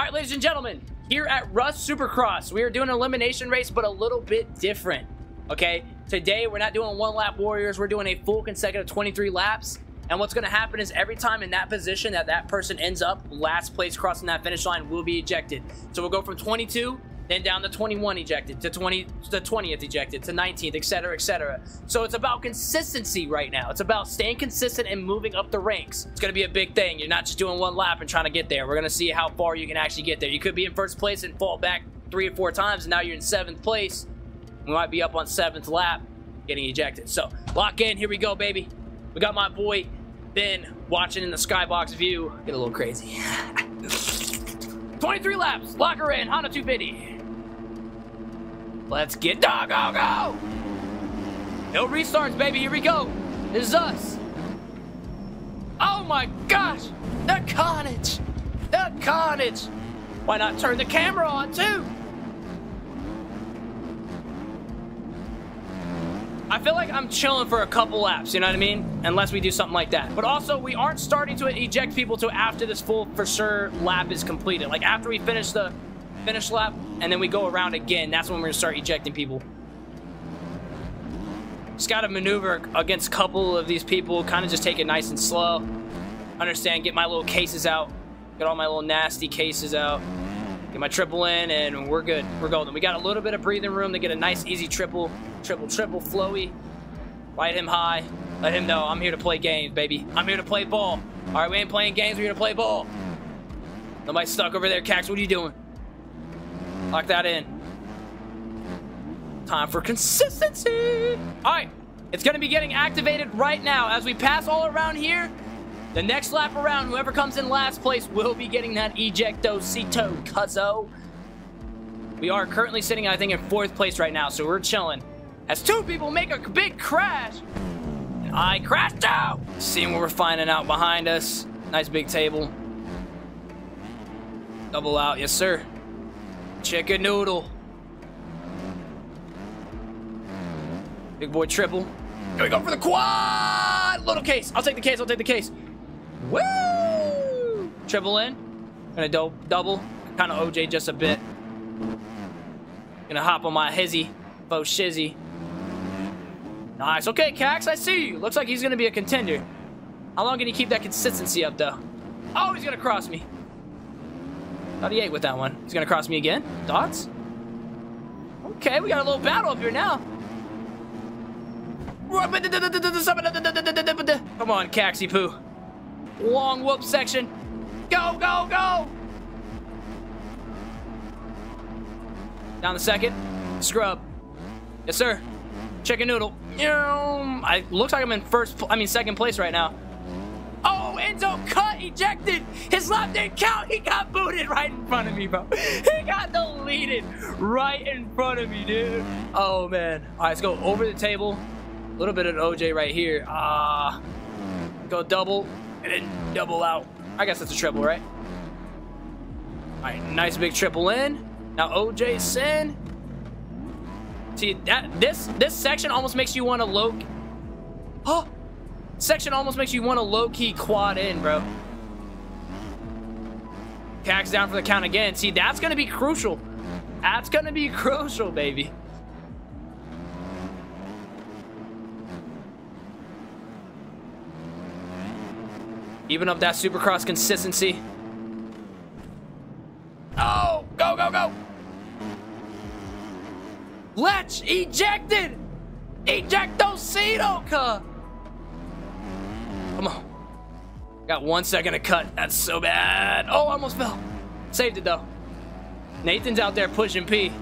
All right, ladies and gentlemen, here at Rust Supercross, we are doing an elimination race, but a little bit different. Okay, today we're not doing one lap warriors, we're doing a full consecutive 23 laps. And what's going to happen is every time in that position that that person ends up, last place crossing that finish line will be ejected. So we'll go from 22 then down to 21 ejected, to 20, to 20th ejected, to 19th, etc., etc. So it's about consistency right now. It's about staying consistent and moving up the ranks. It's going to be a big thing. You're not just doing one lap and trying to get there. We're going to see how far you can actually get there. You could be in first place and fall back three or four times, and now you're in seventh place. We might be up on seventh lap, getting ejected. So lock in. Here we go, baby. We got my boy Ben watching in the skybox view. Get a little crazy. 23 laps. Lock her in. Honda 250. Let's get dog go go! No restarts, baby. Here we go. This is us. Oh my gosh! The carnage! The carnage! Why not turn the camera on too? I feel like I'm chilling for a couple laps, you know what I mean? Unless we do something like that. But also, we aren't starting to eject people till after this full for sure lap is completed. Like after we finish the finish lap, and then we go around again. That's when we're going to start ejecting people. Just got to maneuver against a couple of these people, kind of just take it nice and slow. Understand, get my little cases out. Get all my little nasty cases out. Get my triple in, and we're good. We're golden. We got a little bit of breathing room to get a nice, easy triple, triple, triple, flowy. Ride him high. Let him know I'm here to play games, baby. I'm here to play ball. All right, we ain't playing games. We're here to play ball. Nobody stuck over there, Cax. What are you doing? Lock that in. Time for consistency. All right. It's to be getting activated right now. As we pass all around here, the next lap around, whoever comes in last place will be getting that ejecto ejectocito cuzzo. We are currently sitting, I think, in fourth place right now, so we're chilling. As two people make a big crash, and I crashed out. Seeing what we're finding out behind us. Nice big table. Double out, yes sir. Chicken noodle. Big boy triple. Here we go for the quad! Little case. I'll take the case. I'll take the case. Woo! Triple in. Gonna do double. Kind of OJ just a bit. Gonna hop on my hizzy. Bo shizzy. Nice. Okay, Cax, I see you. Looks like he's gonna be a contender. How long can he keep that consistency up, though? Oh, he's gonna cross me. Thought he ate with that one. He's gonna cross me again. Dots? Okay, we got a little battle up here now. Come on, Caxi Poo. Long whoop section. Go, go, go! Down the second. Scrub. Yes, sir. Chicken noodle. I looks like I'm in first, I mean second place right now. Oh, Enzo cut, ejected. His lap didn't count. He got booted right in front of me, bro. He got deleted right in front of me, dude. Oh, man. All right, let's go over the table. A little bit of OJ right here. Ah. Uh, go double and then double out. I guess that's a triple, right? All right, nice big triple in. Now OJ sin. See that this this section almost makes you want to low. Oh, section almost makes you want to low-key quad in, bro. Cax down for the count again. See, that's going to be crucial. That's going to be crucial, baby. Even up that Supercross consistency. Oh, go, go, go. Let's ejected. Ejectocito, cuh. Got one second to cut. That's so bad. Oh, I almost fell. Saved it, though. Nathan's out there pushing P.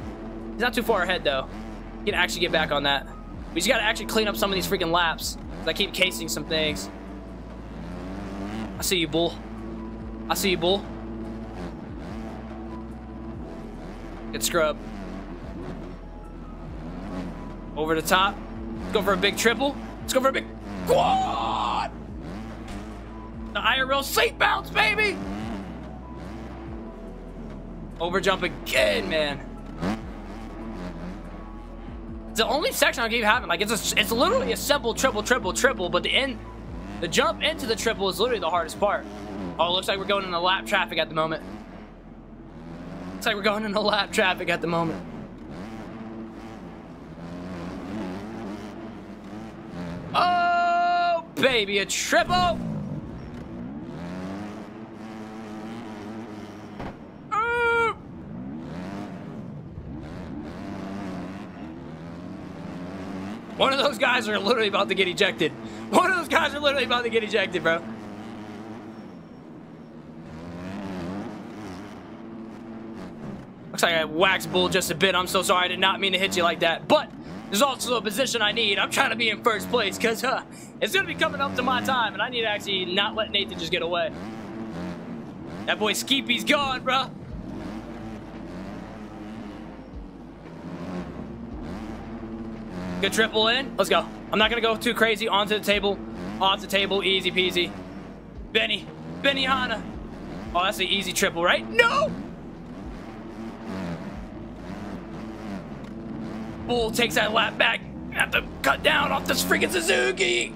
He's not too far ahead, though. He can actually get back on that. We just got to actually clean up some of these freaking laps. I keep casing some things. I see you, bull. I see you, bull. Good scrub. Over the top. Let's go for a big triple. Let's go for a big quad. The IRL bounce, baby! Overjump again, man. It's the only section I keep having. Like, it's a, it's literally a simple triple, triple, triple, but the end, the jump into the triple is literally the hardest part. Oh, looks like we're going in the lap traffic at the moment. Looks like we're going into lap traffic at the moment. Oh, baby, a triple. Oh. One of those guys are literally about to get ejected. One of those guys are literally about to get ejected, bro. Looks like I waxed Bull just a bit. I'm so sorry. I did not mean to hit you like that. But there's also a position I need. I'm trying to be in first place because uh, it's going to be coming up to my time, and I need to actually not let Nathan just get away. That boy Skeepy's gone, bro. Good triple in. Let's go. I'm not going to go too crazy. Onto the table. Off the table. Easy peasy. Benny. Benny Hanna. Oh, that's an easy triple, right? No! Bull takes that lap back. Have to cut down off this freaking Suzuki.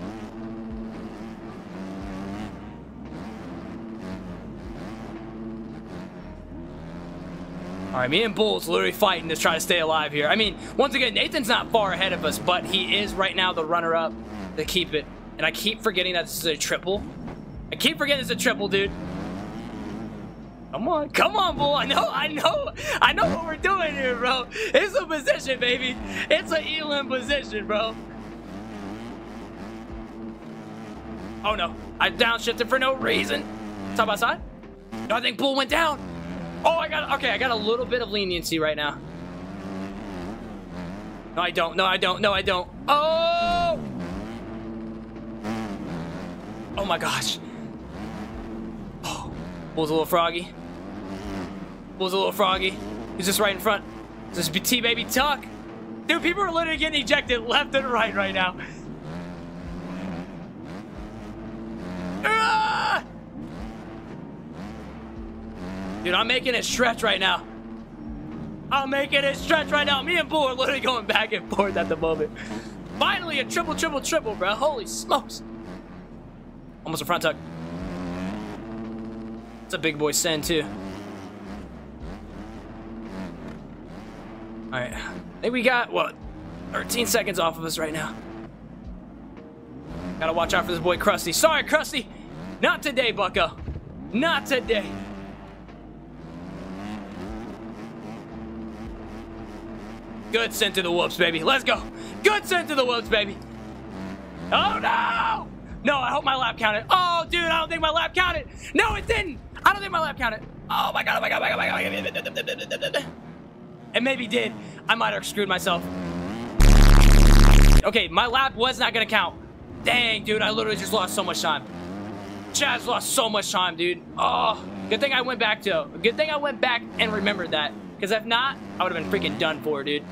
All right, me and Bull's literally fighting to try to stay alive here. I mean, once again, Nathan's not far ahead of us, but he is right now the runner-up to keep it. And I keep forgetting that this is a triple. I keep forgetting it's a triple, dude. Come on, come on, Bull. I know, I know, I know what we're doing here, bro. It's a position, baby. It's an Elam position, bro. Oh no, I downshifted for no reason. Top outside. No, I think Bull went down. Oh, I got, okay, I got a little bit of leniency right now. No, I don't. No, I don't. No, I don't. Oh! Oh my gosh. Oh, Bull's a little froggy. Bull's a little froggy. He's just right in front. This is T baby tuck. Dude, people are literally getting ejected left and right right now. Ah! Dude, I'm making it stretch right now. I'm making it stretch right now. Me and Bull are literally going back and forth at the moment. Finally, a triple, triple, triple, bro. Holy smokes. Almost a front tuck. It's a big boy send, too. All right. I think we got, what, 13 seconds off of us right now. Gotta watch out for this boy, Krusty. Sorry, Krusty. Not today, bucko. Not today. Good send to the whoops, baby. Let's go. Good send to the whoops, baby. Oh, no. No, I hope my lap counted. Oh, dude, I don't think my lap counted. No, it didn't. I don't think my lap counted. Oh, my God, oh, my God, oh, my God, oh, my God. It maybe did. I might have screwed myself. Okay, my lap was not going to count. Dang, dude, I literally just lost so much time. Chaz lost so much time, dude. Oh, good thing I went back to. Good thing I went back and remembered that. Because if not, I would have been freaking done for, dude.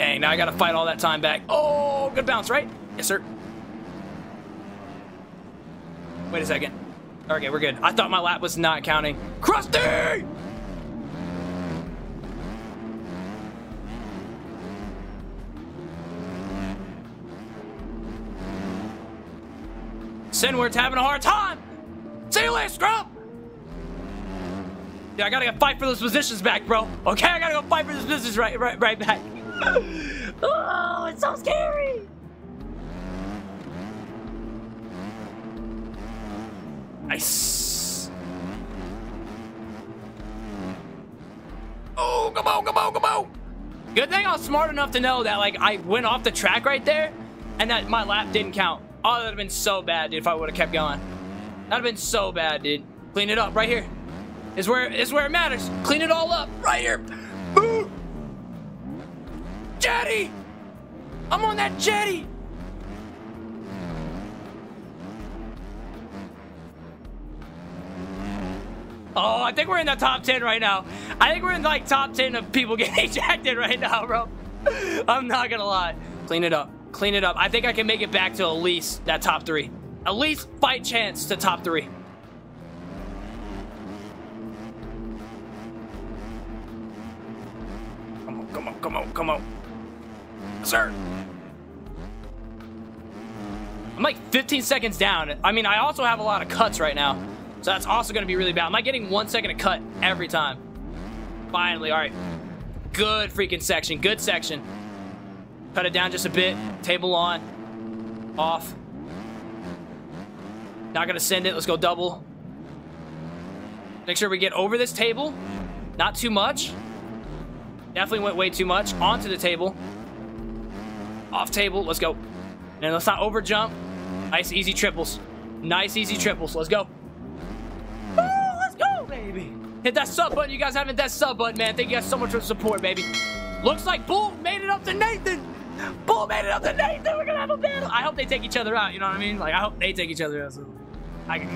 Dang, now I gotta fight all that time back. Oh, good bounce, right? Yes, sir. Wait a second. Okay, we're good. I thought my lap was not counting. Krusty! Sinward's having a hard time. See you later, scrub. Yeah, I gotta go fight for those positions back, bro. Okay, I gotta go fight for those positions right, right, right back. oh, it's so scary. Nice. Oh, come on, come on, come on. Good thing I was smart enough to know that, like, I went off the track right there and that my lap didn't count. Oh, that would have been so bad, dude, if I would have kept going. That would have been so bad, dude. Clean it up right here. Is where is where it matters. Clean it all up right here. Boom. Jetty! I'm on that jetty! Oh, I think we're in the top 10 right now. I think we're in like top 10 of people getting ejected right now, bro. I'm not gonna lie. Clean it up. Clean it up. I think I can make it back to at least that top three. At least fight chance to top three. Come on, come on, come on, come on. Sir. I'm like 15 seconds down. I mean, I also have a lot of cuts right now. So that's also going to be really bad. Am I getting one second to cut every time? Finally, all right. Good freaking section. Good section. Cut it down just a bit. Table on. Off. Not going to send it. Let's go double. Make sure we get over this table. Not too much. Definitely went way too much. Onto the table. Off table. Let's go. And let's not over jump. Nice, easy triples. Nice, easy triples. Let's go. Let's go, baby. Hit that sub button. You guys haven't hit that sub button, man. Thank you guys so much for the support, baby. Looks like Bull made it up to Nathan. Bull made it up to Nathan. We're going to have a battle. I hope they take each other out. You know what I mean? Like, I hope they take each other out. So I can...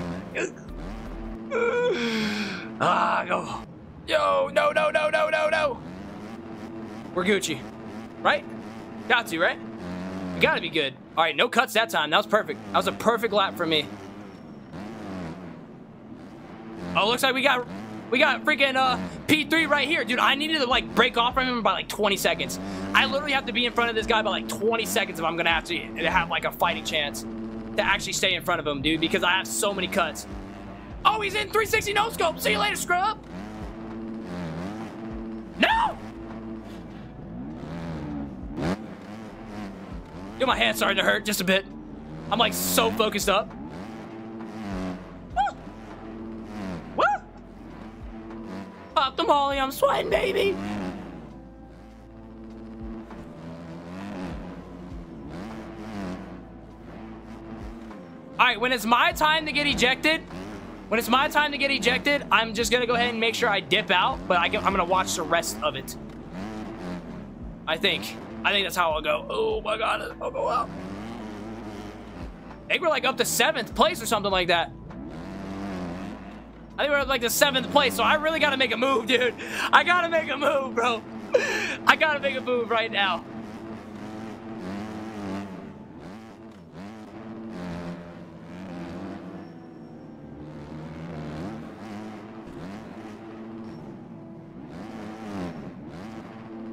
ah, go. Yo, no, no, no, no, no, no. We're Gucci. Right? Got to, right? We gotta be good. All right, no cuts that time. That was perfect. That was a perfect lap for me. Oh, looks like we got we got freaking uh, P3 right here. Dude, I needed to like break off from him by like 20 seconds. I literally have to be in front of this guy by like 20 seconds if I'm gonna have to have like a fighting chance to actually stay in front of him, dude, because I have so many cuts. Oh, he's in 360 no scope. See you later, scrub. No! My hand's starting to hurt just a bit. I'm like so focused up. Woo! Pop the molly, I'm sweating, baby. All right, when it's my time to get ejected, when it's my time to get ejected, I'm just gonna go ahead and make sure I dip out, but I am gonna watch the rest of it. I think. I think that's how I'll go. Oh my god, I'll go out. I think we're like up to seventh place or something like that. I think we're at like the seventh place, so I really gotta make a move, dude. I gotta make a move, bro. I gotta make a move right now.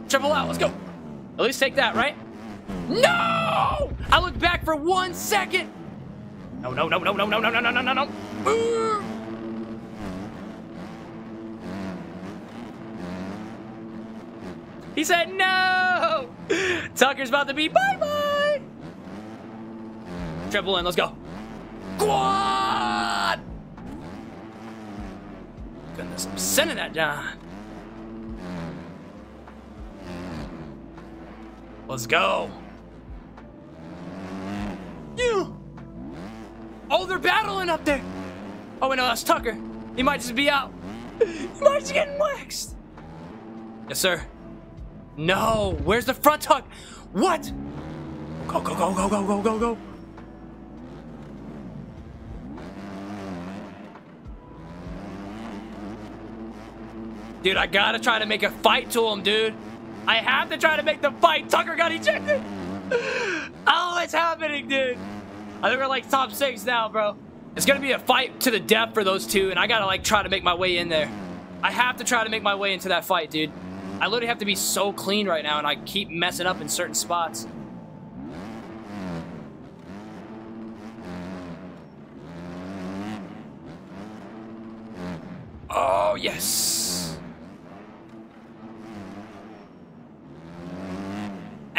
Triple out, let's go. At least take that, right? No! I looked back for one second. No, no, no, no, no, no, no, no, no, no, no, no. He said no! Tucker's about to be bye-bye! Triple in, let's go. Quad! Goodness, I'm sending that down. Let's go. Yeah. Oh, they're battling up there. Oh, wait, no, that's Tucker. He might just be out. He might just getting waxed. Yes, sir. No, where's the front tuck? What? Go, go, go, go, go, go, go, go. Dude, I gotta try to make a fight to him, dude. I have to try to make the fight. Tucker got ejected. Oh, it's happening, dude. I think we're like top six now, bro. It's gonna be a fight to the death for those two, and I gotta like try to make my way in there. I have to try to make my way into that fight, dude. I literally have to be so clean right now, and I keep messing up in certain spots. Oh, yes.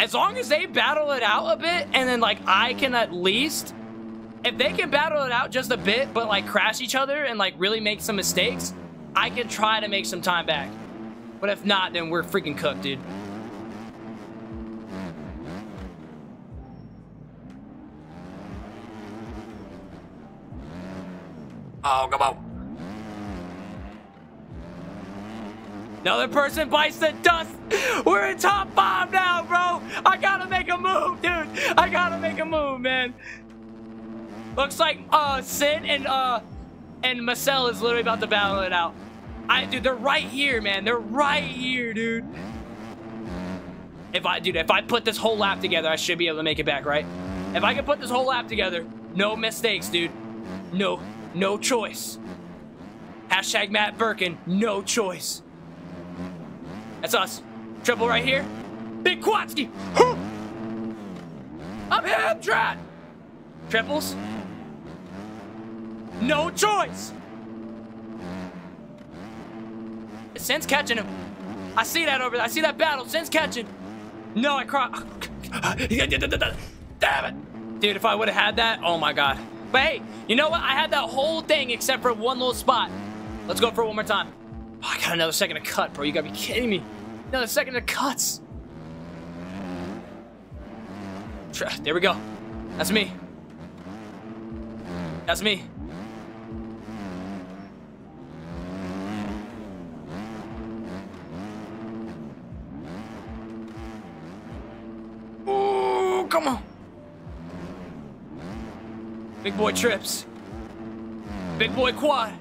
As long as they battle it out a bit, and then, like, I can at least... If they can battle it out just a bit, but, like, crash each other and, like, really make some mistakes, I can try to make some time back. But if not, then we're freaking cooked, dude. Oh, come on. Another person bites the dust. We're in top five now, bro. I gotta make a move, dude. I gotta make a move, man. Looks like uh Sin and uh and Marcel is literally about to battle it out. I dude, they're right here, man. They're right here, dude. If I dude, if I put this whole lap together, I should be able to make it back, right? If I can put this whole lap together, no mistakes, dude. No, no choice. Hashtag Matt Burkeen, no choice. That's us. Triple right here. Big Quatsky. I'm Hamdrat. Triples. No choice. Sin's catching him. I see that over there. I see that battle. Sin's catching. No, I cry. Damn it. Dude, if I would have had that, oh my god. But hey, you know what? I had that whole thing except for one little spot. Let's go for it one more time. Oh, I got another second to cut, bro. You gotta be kidding me. Another second to cuts. There we go. That's me. That's me. Ooh, come on. Big boy trips. Big boy quad.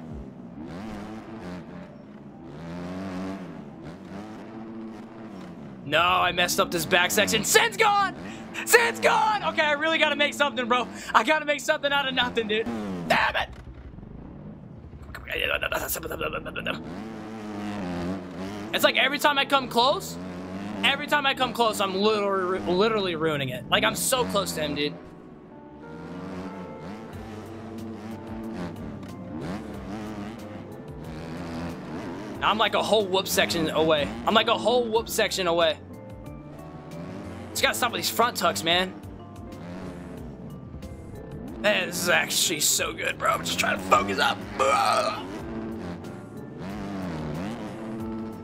No, I messed up this back section. Sin's gone! Sin's gone! Okay, I really gotta make something, bro. I gotta make something out of nothing, dude. Damn it! It's like every time I come close, every time I come close, I'm literally, literally ruining it. Like, I'm so close to him, dude. I'm like a whole whoop section away. I'm like a whole whoop section away. Just gotta stop with these front tucks, man. This is actually so good, bro. I'm just trying to focus up. Oh,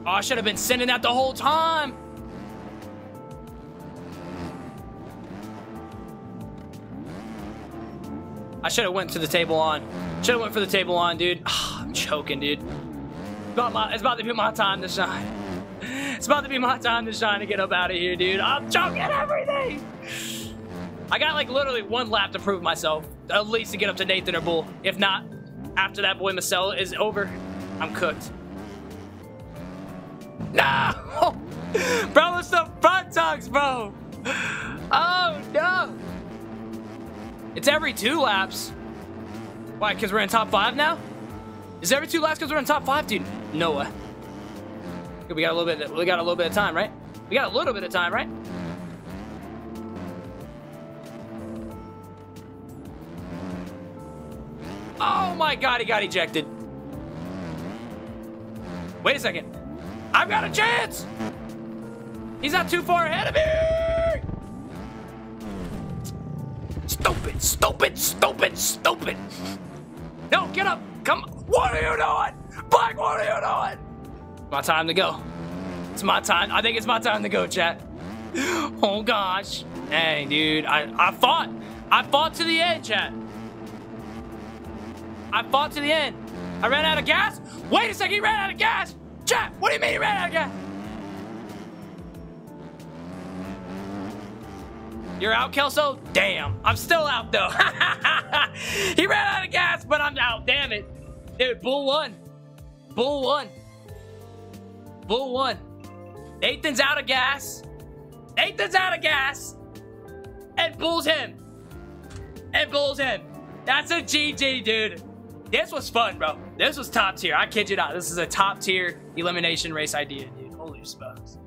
I should have been sending that the whole time. I should have went to the table on. Should have went for the table on, dude. Oh, I'm choking, dude about my, it's about to be my time to shine. It's about to be my time to shine to get up out of here, dude. I'm choking everything. I got like literally one lap to prove myself, at least to get up to Nathan or Bull. If not, after that boy Marcel is over, I'm cooked. No! bro, it's the front tugs, bro! Oh, no! It's every two laps. Why, because we're in top five now? Is every two laps because we're in top five, dude? Noah. We got a little bit. We got a little bit of time, right? We got a little bit of time, right? Oh my god, he got ejected. Wait a second. I've got a chance! He's not too far ahead of me! Stupid, stupid, stupid, stupid! No, get up! Come What are you doing? Black, what are you doing? My time to go. It's my time. I think it's my time to go, chat. Oh gosh. Dang, dude. I, I fought. I fought to the end, chat. I fought to the end. I ran out of gas? Wait a second, he ran out of gas! Chat, what do you mean he ran out of gas? You're out, Kelso? Damn. I'm still out, though. he ran out of gas, but I'm out. Damn it. Dude, Bull won. Bull won. Bull won. Nathan's out of gas. Nathan's out of gas. And Bull's him. And Bull's him. That's a GG, dude. This was fun, bro. This was top tier. I kid you not. This is a top tier elimination race idea, dude. Holy smokes.